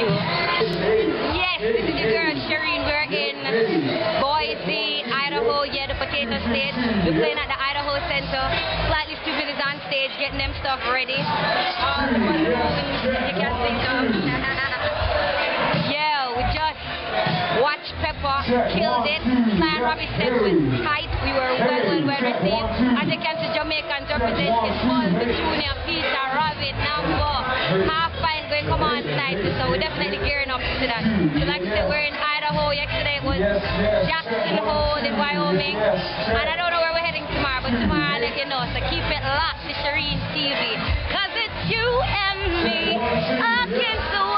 you. Yes, this is your girl Cherine. We're in Boise, Idaho, yeah, the potato state. We're playing at the Idaho Center. Slightly Stoopid is on stage getting them stuff ready. All the fun you can think of. yeah, we just watched Pepper, killed it. Sly & Robbie was tight. We were well, well, well received. As it comes to Jamaican representation, Paul, Petunia, Peter, Rabbit, number half crisis, so we're definitely gearing up to that. But like I said, we're in Idaho. Yesterday it was Jackson Hole in Wyoming. And I don't know where we're heading tomorrow, but tomorrow I'll let you know. So keep it locked to Cherine TV. Cause it's you and me against the